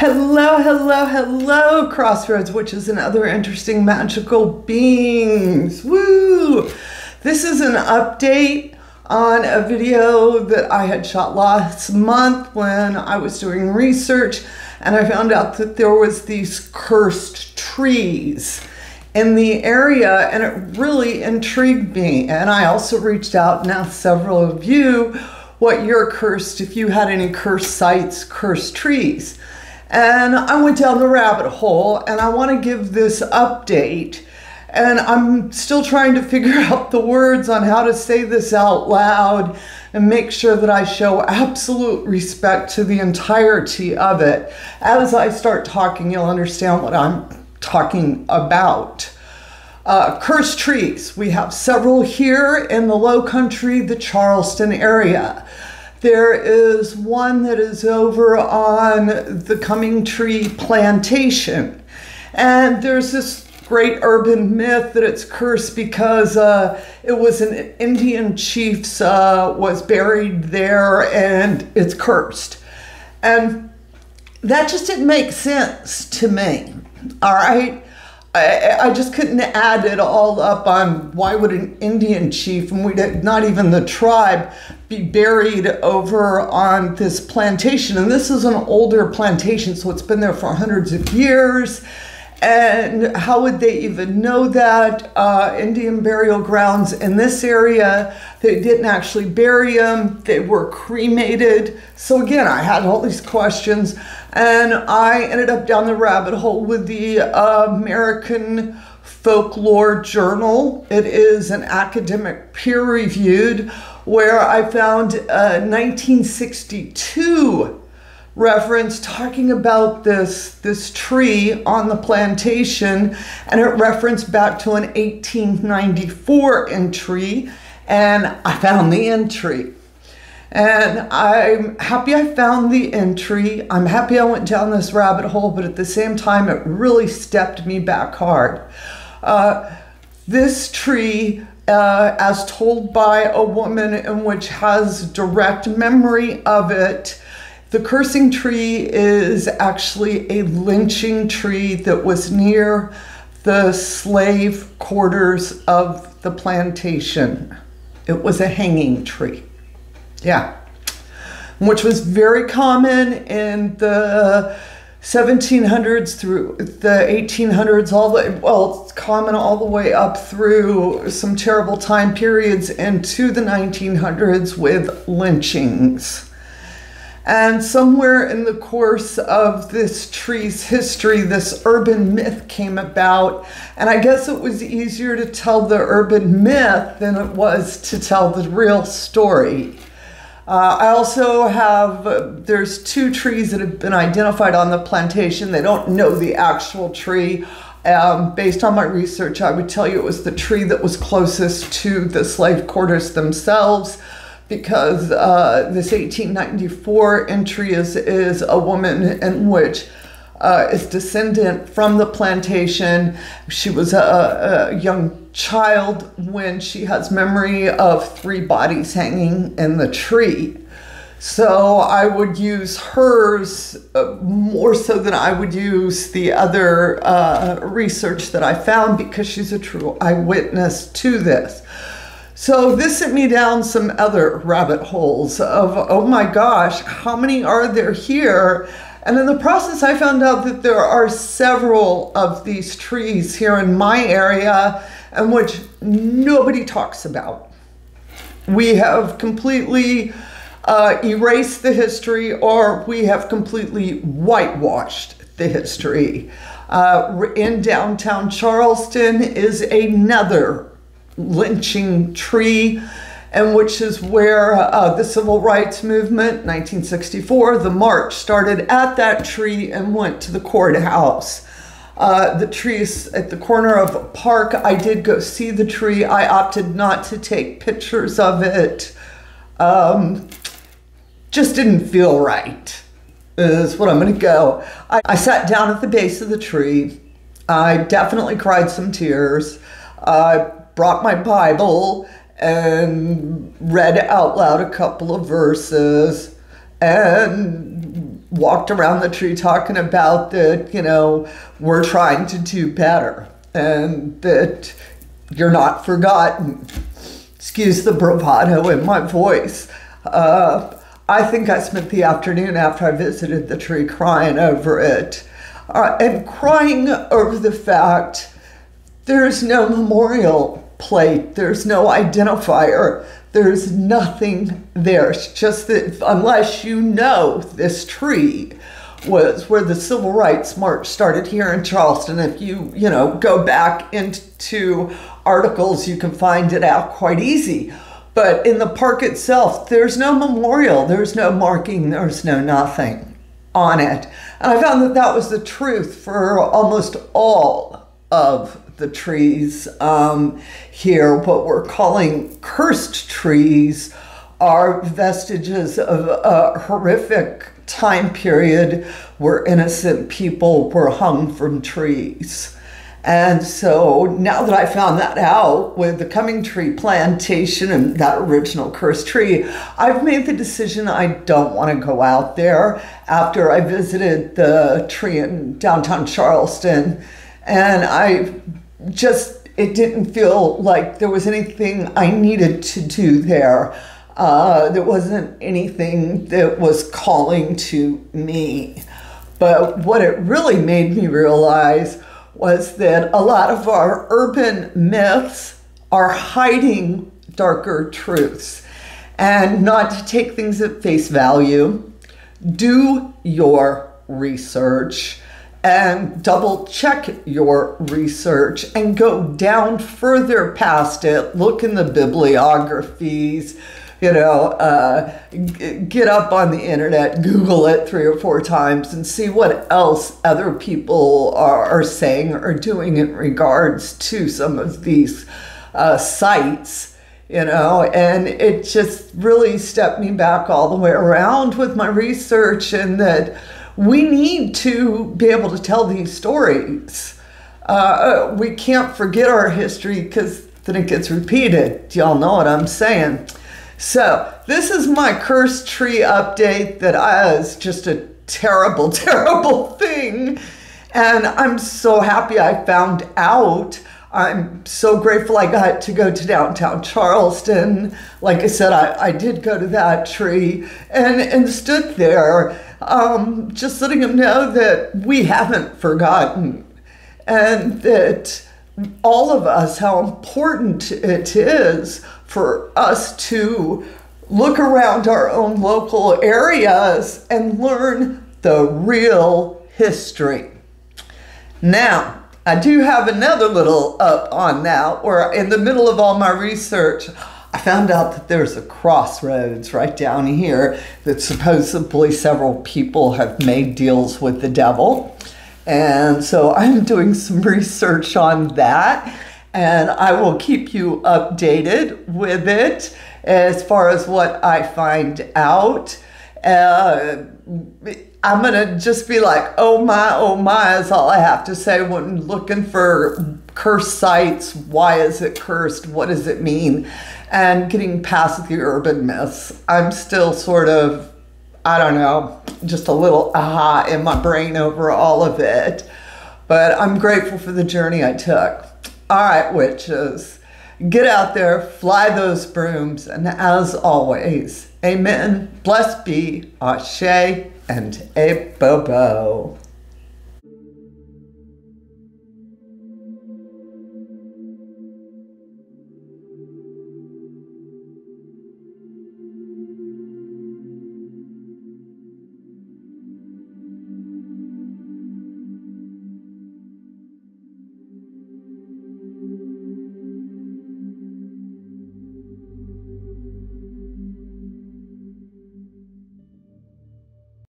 Hello, hello, hello, Crossroads, witches and other interesting magical beings. Woo! This is an update on a video that I had shot last month when I was doing research and I found out that there was these cursed trees in the area and it really intrigued me. And I also reached out and asked several of you what your cursed, if you had any cursed sites, cursed trees. And I went down the rabbit hole and I want to give this update. And I'm still trying to figure out the words on how to say this out loud and make sure that I show absolute respect to the entirety of it. As I start talking, you'll understand what I'm talking about. Uh, cursed trees. We have several here in the low country, the Charleston area. There is one that is over on the Coming Tree Plantation. And there's this great urban myth that it's cursed because uh, it was an Indian chief's uh, was buried there and it's cursed. And that just didn't make sense to me. All right. I, I just couldn't add it all up on why would an Indian chief, and we did, not even the tribe, be buried over on this plantation. And this is an older plantation, so it's been there for hundreds of years. And how would they even know that? Uh, Indian burial grounds in this area, they didn't actually bury them, they were cremated. So, again, I had all these questions, and I ended up down the rabbit hole with the uh, American Folklore Journal. It is an academic peer reviewed where I found a 1962 reference talking about this this tree on the plantation and it referenced back to an 1894 entry and I found the entry and I'm happy I found the entry. I'm happy I went down this rabbit hole, but at the same time, it really stepped me back hard. Uh, this tree, uh, as told by a woman in which has direct memory of it, the cursing tree is actually a lynching tree that was near the slave quarters of the plantation. It was a hanging tree. Yeah. Which was very common in the 1700s through the 1800s, all the, well, it's common all the way up through some terrible time periods into the 1900s with lynchings. And somewhere in the course of this tree's history, this urban myth came about. And I guess it was easier to tell the urban myth than it was to tell the real story. Uh, I also have, uh, there's two trees that have been identified on the plantation. They don't know the actual tree. Um, based on my research, I would tell you it was the tree that was closest to the slave quarters themselves because uh, this 1894 entry is, is a woman in which uh, is descendant from the plantation. She was a, a, young child when she has memory of three bodies hanging in the tree. So I would use hers uh, more so than I would use the other uh, research that I found because she's a true eyewitness to this. So this sent me down some other rabbit holes of, oh my gosh, how many are there here? And in the process, I found out that there are several of these trees here in my area and which nobody talks about. We have completely uh, erased the history or we have completely whitewashed the history. Uh, in downtown Charleston is another lynching tree, and which is where uh, the civil rights movement, 1964, the march started at that tree and went to the courthouse. Uh, the tree is at the corner of park. I did go see the tree. I opted not to take pictures of it. Um, just didn't feel right, is what I'm going to go. I, I, sat down at the base of the tree. I definitely cried some tears. Uh, brought my Bible and read out loud a couple of verses and walked around the tree talking about that, you know, we're trying to do better and that you're not forgotten. Excuse the bravado in my voice. Uh, I think I spent the afternoon after I visited the tree crying over it uh, and crying over the fact there's no memorial plate, there's no identifier, there's nothing there. It's just that unless you know this tree was where the civil rights march started here in Charleston, if you, you know, go back into articles, you can find it out quite easy. But in the park itself, there's no memorial, there's no marking, there's no nothing on it. And I found that that was the truth for almost all of the trees um, here. What we're calling cursed trees are vestiges of a horrific time period where innocent people were hung from trees. And so now that I found that out with the Coming Tree plantation and that original cursed tree, I've made the decision I don't want to go out there after I visited the tree in downtown Charleston. And I just, it didn't feel like there was anything I needed to do there. Uh, there wasn't anything that was calling to me. But what it really made me realize was that a lot of our urban myths are hiding darker truths and not to take things at face value. Do your research and double check your research and go down further past it. Look in the bibliographies, you know, uh, get up on the internet, Google it three or four times, and see what else other people are, are saying or doing in regards to some of these uh, sites. You know, and it just really stepped me back all the way around with my research, and that we need to be able to tell these stories. Uh, we can't forget our history because then it gets repeated. Y'all know what I'm saying? So, this is my cursed tree update that is just a terrible, terrible thing. And I'm so happy I found out. I'm so grateful I got to go to downtown Charleston. Like I said, I, I did go to that tree and, and stood there, um, just letting them know that we haven't forgotten and that all of us, how important it is for us to look around our own local areas and learn the real history. Now, I do have another little up on now, where in the middle of all my research, I found out that there's a crossroads right down here that supposedly several people have made deals with the devil. And so I'm doing some research on that and I will keep you updated with it as far as what I find out. Uh, I'm gonna just be like, oh my, oh my, is all I have to say when looking for cursed sites. Why is it cursed? What does it mean? And getting past the urban myths. I'm still sort of, I don't know, just a little aha in my brain over all of it. But I'm grateful for the journey I took. All right, witches, get out there, fly those brooms, and as always, amen, blessed be, ashe, and a bobo.